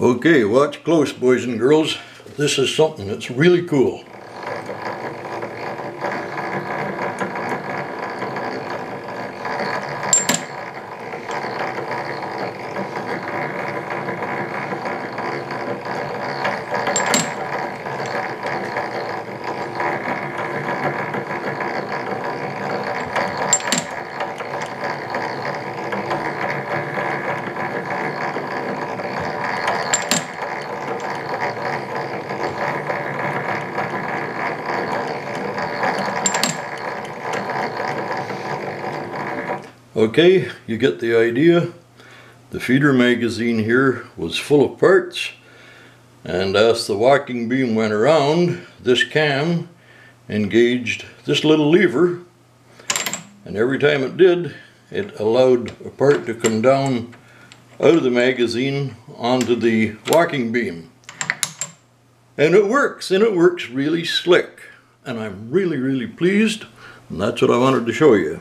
Okay, watch close boys and girls. This is something that's really cool. Okay, you get the idea. The feeder magazine here was full of parts and as the walking beam went around, this cam engaged this little lever and every time it did, it allowed a part to come down out of the magazine onto the walking beam. And it works, and it works really slick. And I'm really, really pleased, and that's what I wanted to show you.